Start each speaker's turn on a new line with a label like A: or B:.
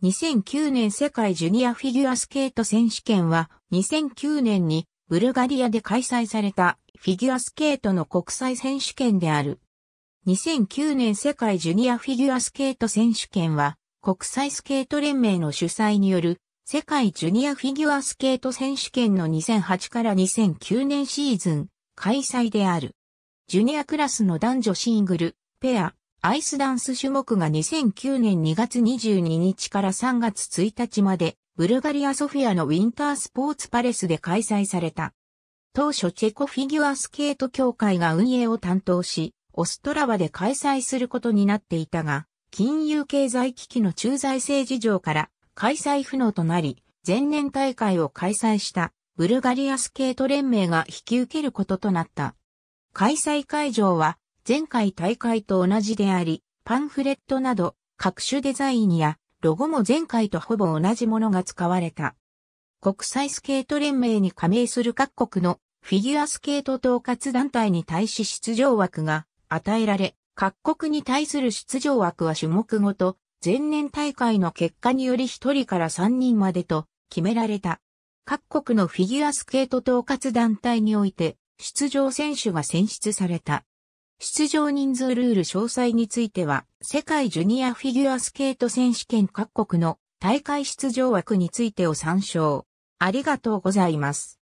A: 2009年世界ジュニアフィギュアスケート選手権は2009年にブルガリアで開催されたフィギュアスケートの国際選手権である。2009年世界ジュニアフィギュアスケート選手権は国際スケート連盟の主催による世界ジュニアフィギュアスケート選手権の2008から2009年シーズン開催である。ジュニアクラスの男女シングル、ペア、アイスダンス種目が2009年2月22日から3月1日まで、ブルガリアソフィアのウィンタースポーツパレスで開催された。当初チェコフィギュアスケート協会が運営を担当し、オストラバで開催することになっていたが、金融経済危機の駐在政事情から開催不能となり、前年大会を開催したブルガリアスケート連盟が引き受けることとなった。開催会場は前回大会と同じであり、パンフレットなど各種デザインやロゴも前回とほぼ同じものが使われた。国際スケート連盟に加盟する各国のフィギュアスケート統括団体に対し出場枠が与えられ、各国に対する出場枠は種目ごと、前年大会の結果により1人から3人までと決められた。各国のフィギュアスケート統括団体において出場選手が選出された。出場人数ルール詳細については、世界ジュニアフィギュアスケート選手権各国の大会出場枠についてを参照。ありがとうございます。